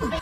Bye.